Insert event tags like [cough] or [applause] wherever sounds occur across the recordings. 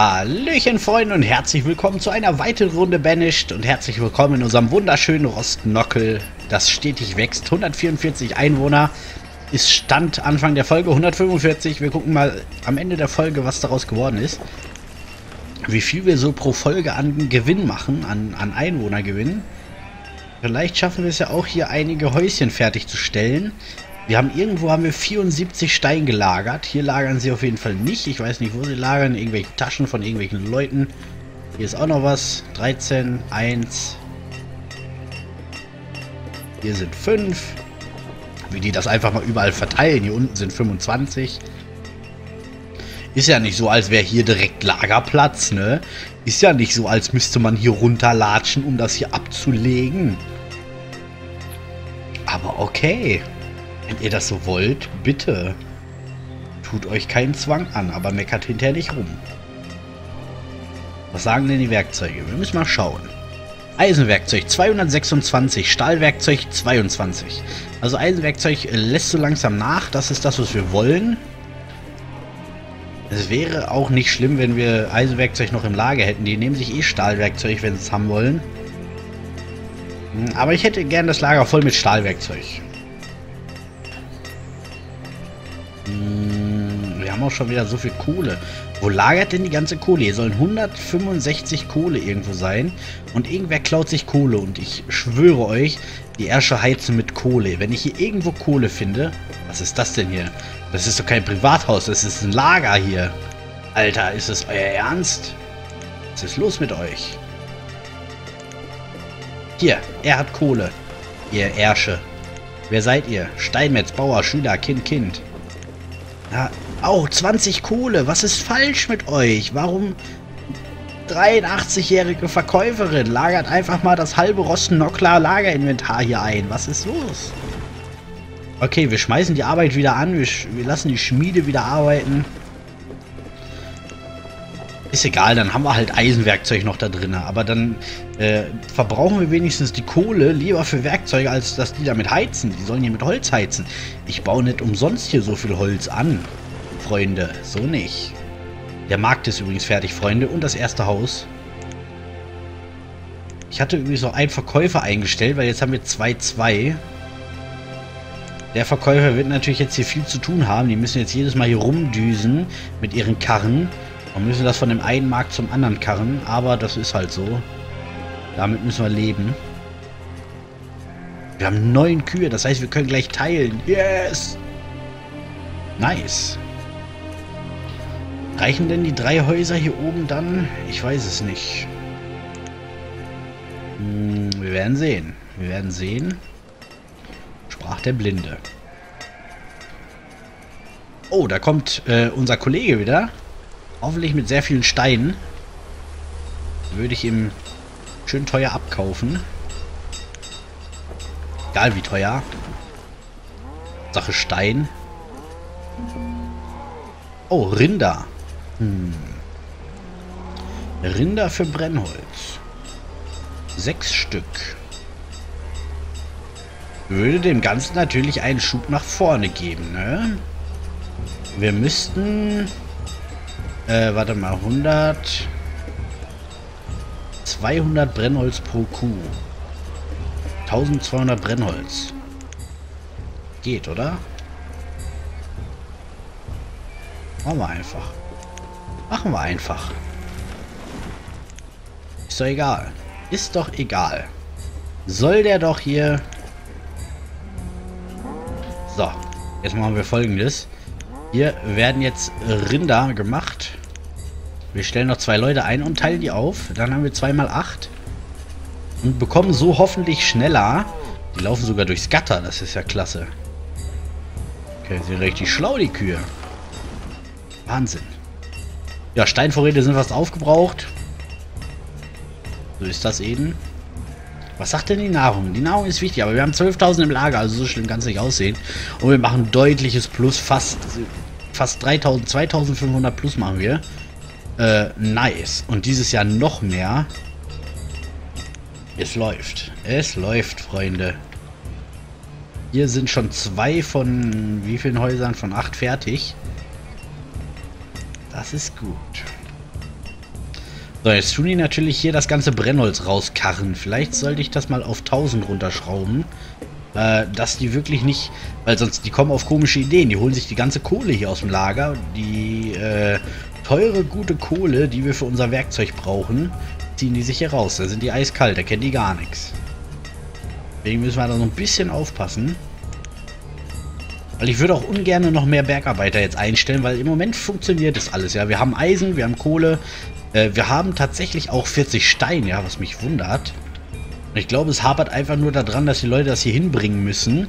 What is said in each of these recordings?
Hallöchen Freunde und herzlich willkommen zu einer weiteren Runde Banished und herzlich willkommen in unserem wunderschönen Rostnockel, das stetig wächst. 144 Einwohner ist Stand Anfang der Folge 145. Wir gucken mal am Ende der Folge, was daraus geworden ist. Wie viel wir so pro Folge an Gewinn machen, an, an Einwohnergewinn. Vielleicht schaffen wir es ja auch hier einige Häuschen fertigzustellen. Wir haben irgendwo haben wir 74 Steine gelagert. Hier lagern sie auf jeden Fall nicht. Ich weiß nicht, wo sie lagern. Irgendwelche Taschen von irgendwelchen Leuten. Hier ist auch noch was. 13, 1. Hier sind 5. Wie die das einfach mal überall verteilen. Hier unten sind 25. Ist ja nicht so, als wäre hier direkt Lagerplatz, ne? Ist ja nicht so, als müsste man hier runterlatschen, um das hier abzulegen. Aber okay. Wenn ihr das so wollt, bitte. Tut euch keinen Zwang an, aber meckert hinterher nicht rum. Was sagen denn die Werkzeuge? Wir müssen mal schauen. Eisenwerkzeug 226, Stahlwerkzeug 22. Also Eisenwerkzeug lässt so langsam nach. Das ist das, was wir wollen. Es wäre auch nicht schlimm, wenn wir Eisenwerkzeug noch im Lager hätten. Die nehmen sich eh Stahlwerkzeug, wenn sie es haben wollen. Hm, aber ich hätte gern das Lager voll mit Stahlwerkzeug. Auch schon wieder so viel Kohle. Wo lagert denn die ganze Kohle? Hier sollen 165 Kohle irgendwo sein. Und irgendwer klaut sich Kohle. Und ich schwöre euch, die Ärsche heizen mit Kohle. Wenn ich hier irgendwo Kohle finde... Was ist das denn hier? Das ist doch kein Privathaus. Das ist ein Lager hier. Alter, ist das euer Ernst? Was ist los mit euch? Hier, er hat Kohle. Ihr Ärsche. Wer seid ihr? Steinmetz, Bauer, Schüler, Kind, Kind. Ja, oh, 20 Kohle. Was ist falsch mit euch? Warum 83-jährige Verkäuferin lagert einfach mal das halbe Rosten-Nockler Lagerinventar hier ein? Was ist los? Okay, wir schmeißen die Arbeit wieder an. Wir, wir lassen die Schmiede wieder arbeiten. Ist egal, dann haben wir halt Eisenwerkzeug noch da drin. Aber dann äh, verbrauchen wir wenigstens die Kohle lieber für Werkzeuge, als dass die damit heizen. Die sollen hier mit Holz heizen. Ich baue nicht umsonst hier so viel Holz an. Freunde, so nicht. Der Markt ist übrigens fertig, Freunde. Und das erste Haus. Ich hatte übrigens noch einen Verkäufer eingestellt, weil jetzt haben wir 2-2. Der Verkäufer wird natürlich jetzt hier viel zu tun haben. Die müssen jetzt jedes Mal hier rumdüsen mit ihren Karren. Und müssen das von dem einen Markt zum anderen karren. Aber das ist halt so. Damit müssen wir leben. Wir haben neun Kühe. Das heißt, wir können gleich teilen. Yes! Nice. Reichen denn die drei Häuser hier oben dann? Ich weiß es nicht. Hm, wir werden sehen. Wir werden sehen. Sprach der Blinde. Oh, da kommt äh, unser Kollege wieder. Hoffentlich mit sehr vielen Steinen. Würde ich ihm schön teuer abkaufen. Egal wie teuer. Sache Stein. Oh, Rinder. Hm. Rinder für Brennholz. Sechs Stück. Würde dem Ganzen natürlich einen Schub nach vorne geben, ne? Wir müssten äh, warte mal, 100... 200 Brennholz pro Kuh. 1200 Brennholz. Geht, oder? Machen wir einfach. Machen wir einfach. Ist doch egal. Ist doch egal. Soll der doch hier... So. Jetzt machen wir folgendes. Hier werden jetzt Rinder gemacht. Wir stellen noch zwei Leute ein und teilen die auf. Dann haben wir 2 mal 8. Und bekommen so hoffentlich schneller. Die laufen sogar durchs Gatter. Das ist ja klasse. Okay, sind richtig schlau, die Kühe. Wahnsinn. Ja, Steinvorräte sind fast aufgebraucht. So ist das eben. Was sagt denn die Nahrung? Die Nahrung ist wichtig, aber wir haben 12.000 im Lager, also so schlimm kann es nicht aussehen. Und wir machen deutliches Plus, fast, fast 3.000, 2.500 Plus machen wir. Äh, nice. Und dieses Jahr noch mehr. Es läuft. Es läuft, Freunde. Hier sind schon zwei von wie vielen Häusern? Von acht fertig. Das ist gut. So, jetzt tun die natürlich hier das ganze Brennholz rauskarren. Vielleicht sollte ich das mal auf 1000 runterschrauben. Äh, dass die wirklich nicht... Weil sonst, die kommen auf komische Ideen. Die holen sich die ganze Kohle hier aus dem Lager. Die äh, teure, gute Kohle, die wir für unser Werkzeug brauchen, ziehen die sich hier raus. Da sind die eiskalt, da kennen die gar nichts. Deswegen müssen wir da so ein bisschen aufpassen. Weil ich würde auch ungern noch mehr Bergarbeiter jetzt einstellen, weil im Moment funktioniert das alles. Ja, wir haben Eisen, wir haben Kohle, äh, wir haben tatsächlich auch 40 Stein, ja, was mich wundert. Und ich glaube, es hapert einfach nur daran, dass die Leute das hier hinbringen müssen.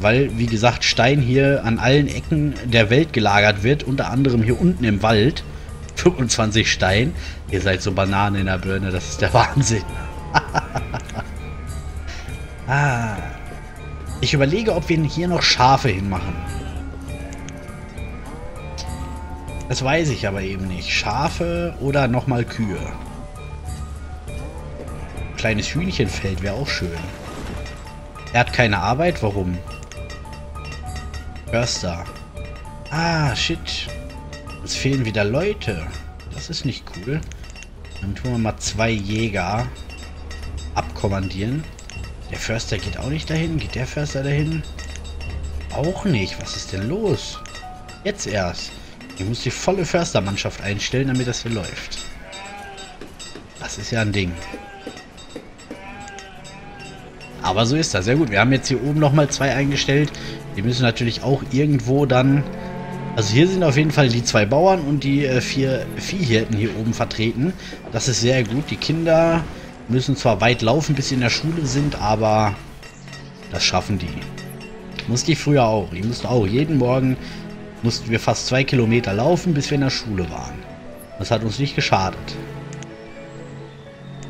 Weil, wie gesagt, Stein hier an allen Ecken der Welt gelagert wird, unter anderem hier unten im Wald. [laughs] 25 Stein. Ihr seid so Bananen in der Birne, das ist der Wahnsinn. [laughs] ah. Ich überlege, ob wir hier noch Schafe hinmachen. Das weiß ich aber eben nicht. Schafe oder nochmal Kühe. Kleines Hühnchenfeld wäre auch schön. Er hat keine Arbeit, warum? Förster. Ah, shit. Es fehlen wieder Leute. Das ist nicht cool. Dann tun wir mal zwei Jäger abkommandieren. Der Förster geht auch nicht dahin. Geht der Förster dahin? Auch nicht. Was ist denn los? Jetzt erst. Ich muss die volle Förstermannschaft einstellen, damit das hier läuft. Das ist ja ein Ding. Aber so ist das. Sehr gut. Wir haben jetzt hier oben nochmal zwei eingestellt. Die müssen natürlich auch irgendwo dann... Also hier sind auf jeden Fall die zwei Bauern und die äh, vier Viehhirten hier oben vertreten. Das ist sehr gut. Die Kinder Müssen zwar weit laufen, bis sie in der Schule sind, aber das schaffen die. Musste ich früher auch. Ich musste auch jeden Morgen mussten wir fast zwei Kilometer laufen, bis wir in der Schule waren. Das hat uns nicht geschadet.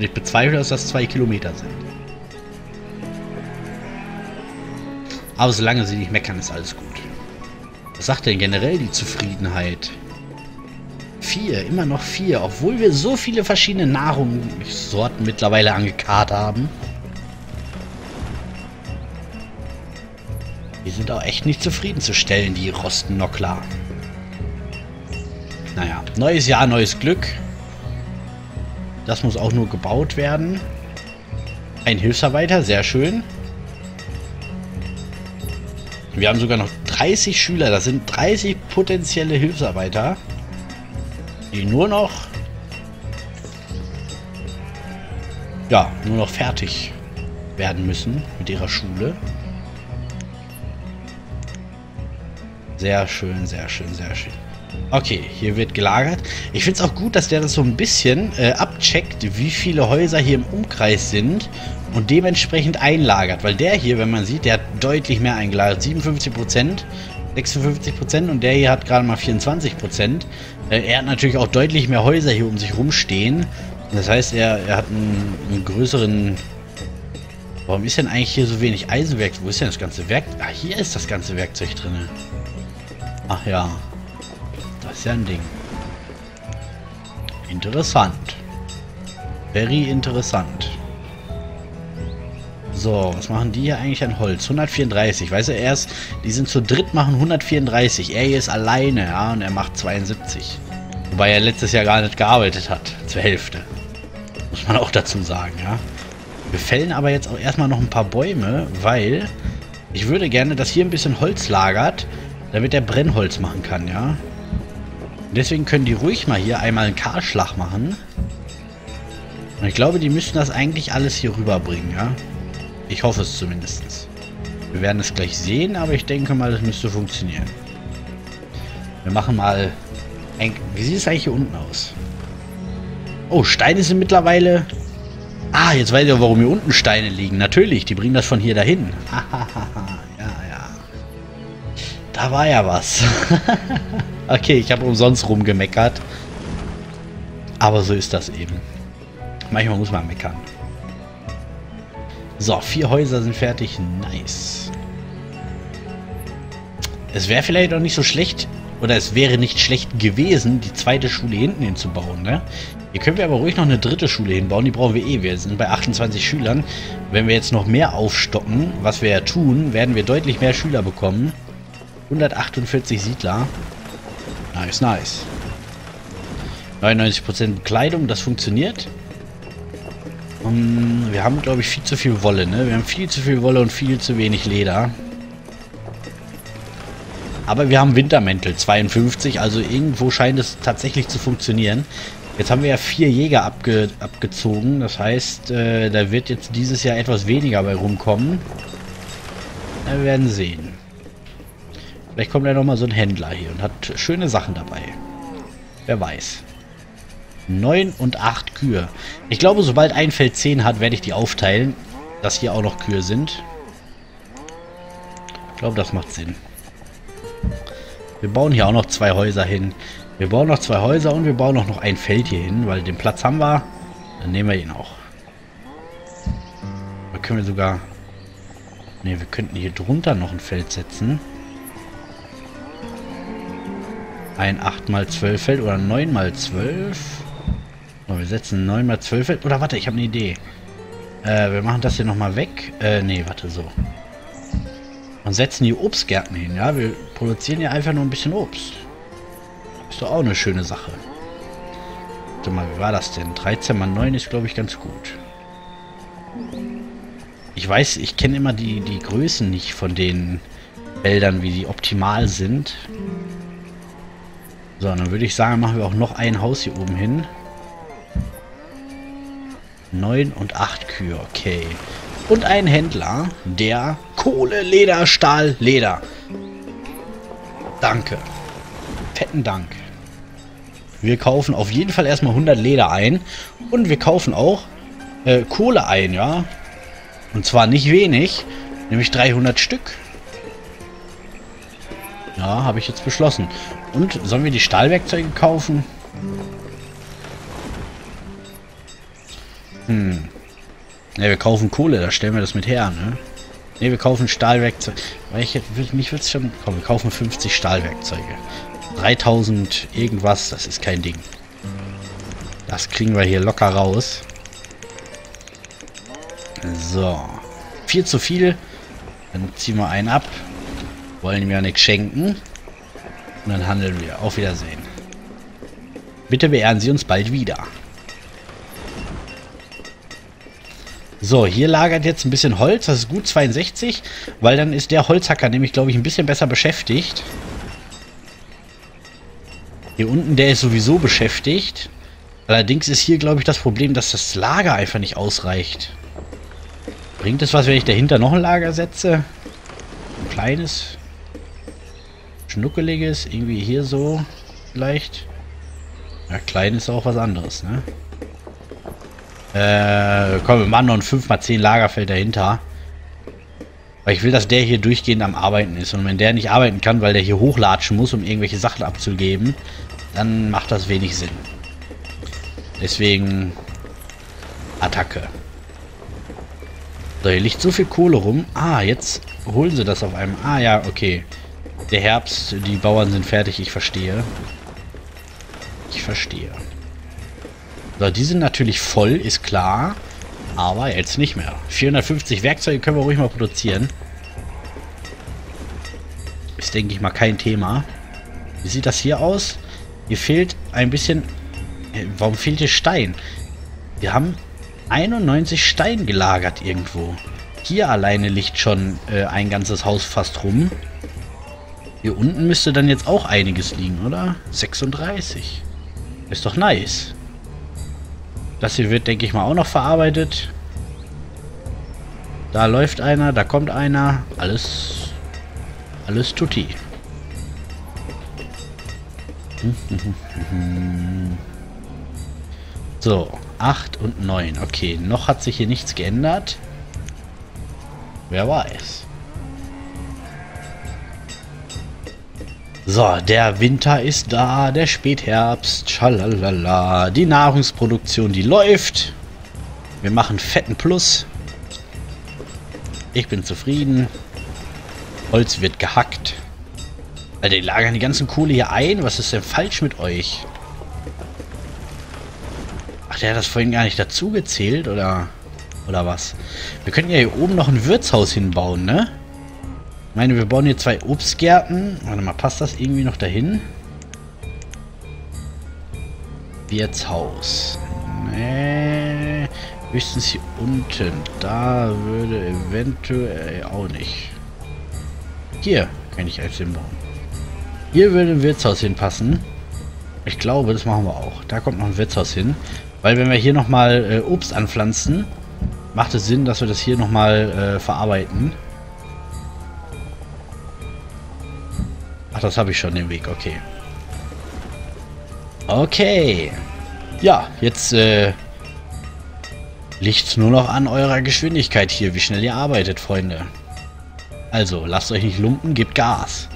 Ich bezweifle, dass das zwei Kilometer sind. Aber solange sie nicht meckern, ist alles gut. Was sagt denn generell die Zufriedenheit? Vier, immer noch vier, obwohl wir so viele verschiedene Nahrungssorten mittlerweile angekarrt haben. Die sind auch echt nicht zufriedenzustellen, die rosten noch klar. Naja, neues Jahr, neues Glück. Das muss auch nur gebaut werden. Ein Hilfsarbeiter, sehr schön. Wir haben sogar noch 30 Schüler. Das sind 30 potenzielle Hilfsarbeiter die nur noch ja, nur noch fertig werden müssen mit ihrer Schule. Sehr schön, sehr schön, sehr schön. Okay, hier wird gelagert. Ich finde es auch gut, dass der das so ein bisschen äh, abcheckt, wie viele Häuser hier im Umkreis sind und dementsprechend einlagert. Weil der hier, wenn man sieht, der hat deutlich mehr eingelagert. 57 Prozent, 56 Prozent und der hier hat gerade mal 24 Prozent. Äh, er hat natürlich auch deutlich mehr Häuser hier um sich rumstehen. Das heißt, er, er hat einen, einen größeren... Warum ist denn eigentlich hier so wenig Eisenwerk? Wo ist denn das ganze Werk? Ah, hier ist das ganze Werkzeug drin. Ach ja. Das ist ja ein Ding. Interessant. Very interessant. So, was machen die hier eigentlich an Holz? 134. Weißt du, erst, die sind zu dritt, machen 134. Er hier ist alleine, ja, und er macht 72. Wobei er letztes Jahr gar nicht gearbeitet hat. Zur Hälfte. Muss man auch dazu sagen, ja. Wir fällen aber jetzt auch erstmal noch ein paar Bäume, weil ich würde gerne, dass hier ein bisschen Holz lagert, damit er Brennholz machen kann, ja. Deswegen können die ruhig mal hier einmal einen Kahlschlag machen. Und ich glaube, die müssten das eigentlich alles hier rüberbringen, ja. Ich hoffe es zumindest. Wir werden es gleich sehen, aber ich denke mal, das müsste funktionieren. Wir machen mal... Ein, wie sieht es eigentlich hier unten aus? Oh, Steine sind mittlerweile... Ah, jetzt weiß ich auch, warum hier unten Steine liegen. Natürlich, die bringen das von hier dahin. [laughs] ja, ja. Da war ja was. [laughs] okay, ich habe umsonst rumgemeckert. Aber so ist das eben. Manchmal muss man meckern. So, vier Häuser sind fertig. Nice. Es wäre vielleicht auch nicht so schlecht, oder es wäre nicht schlecht gewesen, die zweite Schule hinten hinzubauen, ne? Hier können wir aber ruhig noch eine dritte Schule hinbauen. Die brauchen wir eh. Wir sind bei 28 Schülern. Wenn wir jetzt noch mehr aufstocken, was wir ja tun, werden wir deutlich mehr Schüler bekommen. 148 Siedler. Nice, nice. 99% Bekleidung, das funktioniert. Um, wir haben, glaube ich, viel zu viel Wolle, ne? Wir haben viel zu viel Wolle und viel zu wenig Leder. Aber wir haben Wintermäntel, 52, also irgendwo scheint es tatsächlich zu funktionieren. Jetzt haben wir ja vier Jäger abge abgezogen, das heißt, äh, da wird jetzt dieses Jahr etwas weniger bei rumkommen. wir werden sehen. Vielleicht kommt ja nochmal so ein Händler hier und hat schöne Sachen dabei. Wer weiß. 9 und 8 Kühe. Ich glaube, sobald ein Feld 10 hat, werde ich die aufteilen, dass hier auch noch Kühe sind. Ich glaube, das macht Sinn. Wir bauen hier auch noch zwei Häuser hin. Wir bauen noch zwei Häuser und wir bauen auch noch ein Feld hier hin, weil den Platz haben wir. Dann nehmen wir ihn auch. Da können wir sogar... Ne, wir könnten hier drunter noch ein Feld setzen. Ein 8x12 Feld oder 9x12. So, wir setzen 9x12 Feld. Oder warte, ich habe eine Idee. Äh, wir machen das hier nochmal weg. Äh, nee, warte, so. Und setzen die Obstgärten hin, ja? Wir produzieren ja einfach nur ein bisschen Obst. Ist doch auch eine schöne Sache. Warte mal, wie war das denn? 13 mal 9 ist, glaube ich, ganz gut. Ich weiß, ich kenne immer die, die Größen nicht von den Wäldern, wie die optimal sind. So, dann würde ich sagen, machen wir auch noch ein Haus hier oben hin. 9 und 8 Kühe, okay. Und ein Händler, der Kohle, Leder, Stahl, Leder. Danke. Fetten Dank. Wir kaufen auf jeden Fall erstmal 100 Leder ein. Und wir kaufen auch äh, Kohle ein, ja. Und zwar nicht wenig, nämlich 300 Stück. Ja, habe ich jetzt beschlossen. Und sollen wir die Stahlwerkzeuge kaufen? Hm. Ne, wir kaufen Kohle, da stellen wir das mit her, ne? Ne, wir kaufen Stahlwerkzeuge. Jetzt, mich wird's schon... Komm, wir kaufen 50 Stahlwerkzeuge. 3000 irgendwas, das ist kein Ding. Das kriegen wir hier locker raus. So. Viel zu viel. Dann ziehen wir einen ab. Wollen ihm ja nichts schenken. Und dann handeln wir. Auf Wiedersehen. Bitte beehren Sie uns bald wieder. So, hier lagert jetzt ein bisschen Holz. Das ist gut 62, weil dann ist der Holzhacker nämlich, glaube ich, ein bisschen besser beschäftigt. Hier unten, der ist sowieso beschäftigt. Allerdings ist hier, glaube ich, das Problem, dass das Lager einfach nicht ausreicht. Bringt es was, wenn ich dahinter noch ein Lager setze? Ein kleines, schnuckeliges, irgendwie hier so vielleicht. Ja, klein ist auch was anderes, ne? Äh, komm, wir machen noch ein 5x10 Lagerfeld dahinter. Weil ich will, dass der hier durchgehend am Arbeiten ist. Und wenn der nicht arbeiten kann, weil der hier hochlatschen muss, um irgendwelche Sachen abzugeben, dann macht das wenig Sinn. Deswegen Attacke. So, hier liegt so viel Kohle rum. Ah, jetzt holen sie das auf einem. Ah, ja, okay. Der Herbst, die Bauern sind fertig, ich verstehe. Ich verstehe. So, die sind natürlich voll, ist klar. Aber jetzt nicht mehr. 450 Werkzeuge können wir ruhig mal produzieren. Ist, denke ich mal, kein Thema. Wie sieht das hier aus? Hier fehlt ein bisschen... Äh, warum fehlt hier Stein? Wir haben 91 Stein gelagert irgendwo. Hier alleine liegt schon äh, ein ganzes Haus fast rum. Hier unten müsste dann jetzt auch einiges liegen, oder? 36. Ist doch nice. Das hier wird, denke ich mal, auch noch verarbeitet. Da läuft einer, da kommt einer. Alles, alles tutti. [laughs] So, 8 und 9. Okay, noch hat sich hier nichts geändert. Wer weiß. So, der Winter ist da, der Spätherbst, schalalala. Die Nahrungsproduktion, die läuft. Wir machen fetten Plus. Ich bin zufrieden. Holz wird gehackt. Alter, die lagern die ganzen Kohle hier ein. Was ist denn falsch mit euch? Ach, der hat das vorhin gar nicht dazu gezählt, oder? Oder was? Wir könnten ja hier oben noch ein Wirtshaus hinbauen, ne? Ich meine, wir bauen hier zwei Obstgärten. Warte mal, passt das irgendwie noch dahin? Wirtshaus. Nee, höchstens hier unten. Da würde eventuell auch nicht. Hier kann ich als hinbauen. Hier würde ein Wirtshaus hinpassen. Ich glaube, das machen wir auch. Da kommt noch ein Wirtshaus hin. Weil wenn wir hier nochmal äh, Obst anpflanzen, macht es Sinn, dass wir das hier nochmal äh, verarbeiten. Das habe ich schon den Weg. Okay. Okay. Ja, jetzt äh, liegt es nur noch an eurer Geschwindigkeit hier, wie schnell ihr arbeitet, Freunde. Also, lasst euch nicht lumpen, gebt Gas.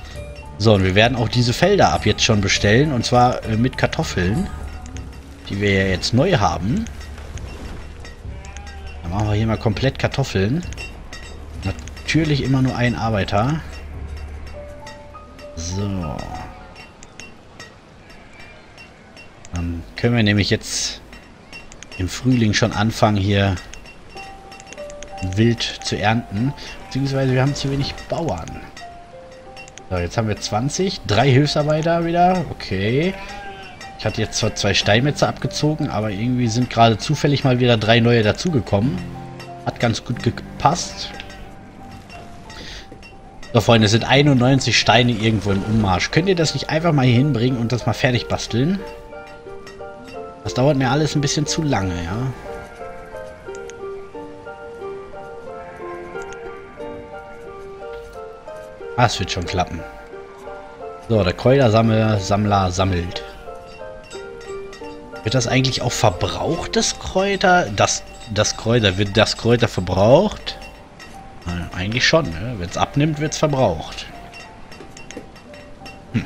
So, und wir werden auch diese Felder ab jetzt schon bestellen, und zwar äh, mit Kartoffeln, die wir ja jetzt neu haben. Dann machen wir hier mal komplett Kartoffeln. Natürlich immer nur ein Arbeiter. So. Dann können wir nämlich jetzt im Frühling schon anfangen, hier wild zu ernten. Beziehungsweise wir haben zu wenig Bauern. So, jetzt haben wir 20. Drei Hilfsarbeiter wieder. Okay. Ich hatte jetzt zwar zwei Steinmetze abgezogen, aber irgendwie sind gerade zufällig mal wieder drei neue dazugekommen. Hat ganz gut gepasst. So, Freunde, es sind 91 Steine irgendwo im Ummarsch. Könnt ihr das nicht einfach mal hier hinbringen und das mal fertig basteln? Das dauert mir alles ein bisschen zu lange, ja. Ah, es wird schon klappen. So, der Kräutersammler Sammler sammelt. Wird das eigentlich auch verbraucht, das Kräuter? Das, das Kräuter, wird das Kräuter verbraucht? Eigentlich schon, ne? Wenn es abnimmt, wird es verbraucht. Hm.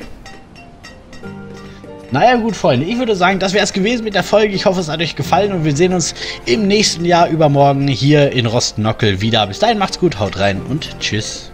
Naja gut, Freunde, ich würde sagen, das wäre es gewesen mit der Folge. Ich hoffe, es hat euch gefallen und wir sehen uns im nächsten Jahr übermorgen hier in Rostnockel wieder. Bis dahin macht's gut, haut rein und tschüss.